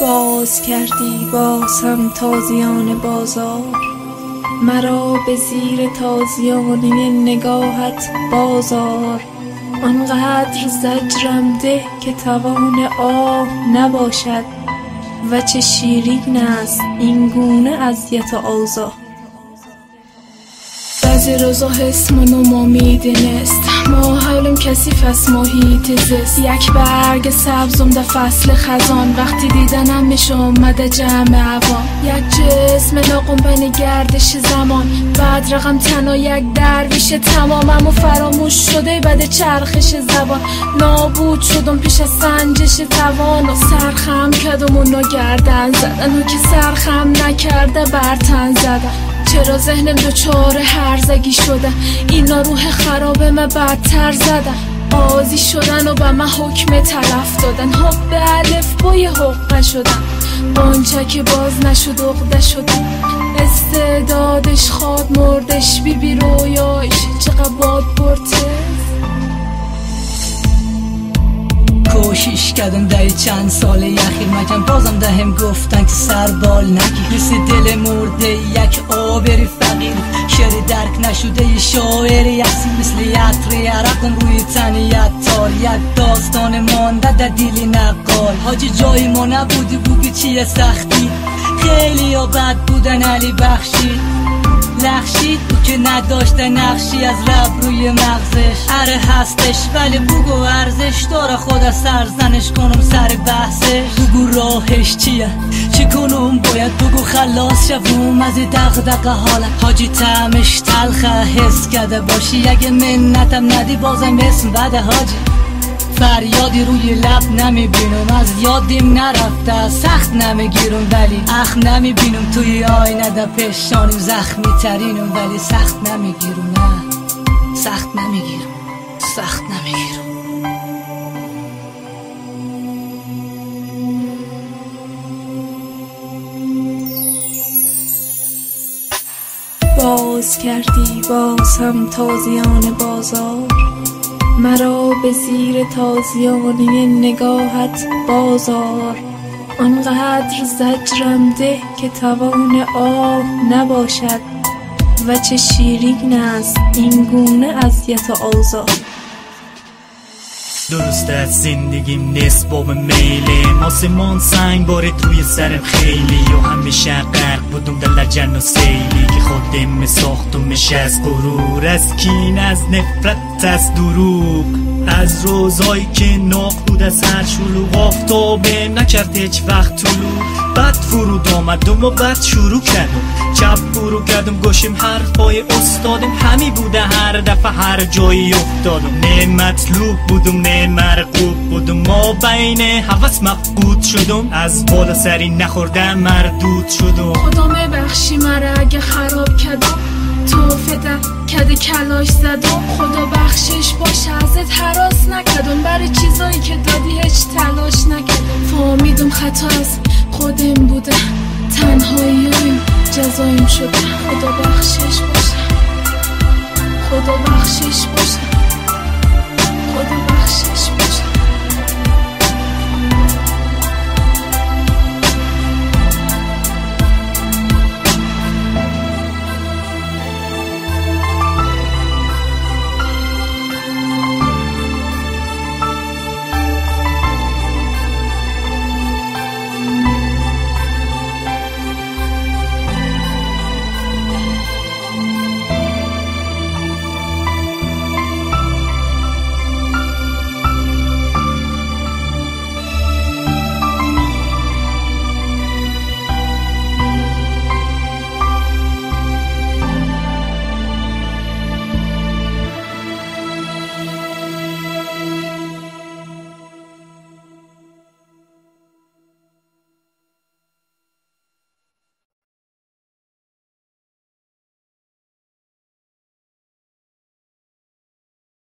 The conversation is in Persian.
باز کردی باز تازیان بازار. مرا به زیر تازیانه نگاهت بازار. آنقدر زجرم ده که توان آه نباشد و چه شیرین است این گونه اذیت و آزار. بعضی روزا حس منو ما میدنست ما حالم کسی فس محیط زست یک برگ سبزم در فصل خزان. وقتی دیدنم میشه اومده جمع عوام. یک جسم لاغم بین گردش زمان. بعد رقم تنها یک درویش تمامم و فراموش شده بعد چرخش زبان. نابود شدم پیش سنجش توان. و سرخم کدوم اونو گردن زدن. و که سرخم نکرده برتن زدن. چرا ذهنم دوچار هرزگی شده؟ اینا روح خراب من بدتر زدن. آزی شدن و به من حکم تلف دادن. حب به علف بای حقه شدن آنچه که باز نشد اغده شدن. استعدادش خواد مردش بی بی رویاش چقدر باد برته کوشش کردم در چند سال یخیر مکم بازم دهم گفتن که سر بال مثل دل مرده یک آبری فقیر. شعری درک نشده یه شاعر یسی مثل یتر عرقم روی تن تار. یک داستان مانده در دیلی نقال حاجی جای ما نبودی بگی چیه سختی؟ خیلی یا بد بودن علی بخشی. که نداشته نقشی از رب روی مغزش. اره هستش ولی بگو ارزش. داره خود سرزنش کنم سر بحثش. بگو راهش چیه؟ چی کنم؟ باید بگو خلاص شوم از دق حالت. حاجی تعمش تلخه حس کرده باشی. اگه منتم ندی بازم اسم بده حاجی. فریادی روی لب نمی‌بینم از یادیم نرفته سخت نمی‌گیرم ولی اخ نمی‌بینم توی آینه در پشانیم زخمی ترینم ولی سخت نمی‌گیرم نه. سخت نمی‌گیرم سخت نمی‌گیرم. باز کردی باز هم تازیان بازار. مرا به زیر تازیانه نگاهت بازار. آنقدر زجرم ده که توان آه نباشد و چه شیرین است این گونه اذیت و آزار. درست از زندگیم نسباب میله. آسمان سنگ باره توی سرم خیلی. و همیشه غرق بودم در لجن و سیلی. که خودم ساختم از غرور از کین از نفرت از دروغ. از روزایی که ناق بود از هر شلوغ آفتابم نکرد هیچ وقت طلوع. بد فرود آمدم و بد شروع کردم چپ فرو کردم گوشیم حرفای استادم همی بوده هر دفعه هر جایی افتادم نه مطلوب بودم نه مرقوب بودم ما بین حوث مفقود شدم از بالا سری نخورده مردود شدم خدا بخشی مرا اگه خراب کردم. فده کده کلاش زدم خدا بخشش باشه ازت حراس نکردم. برای چیزایی که دادی هیچ تلاش نکردم فهمیدم خطا از خودم بوده. تنهایی جزایم شده. خدا بخشش باشه. خدا بخشش باشه.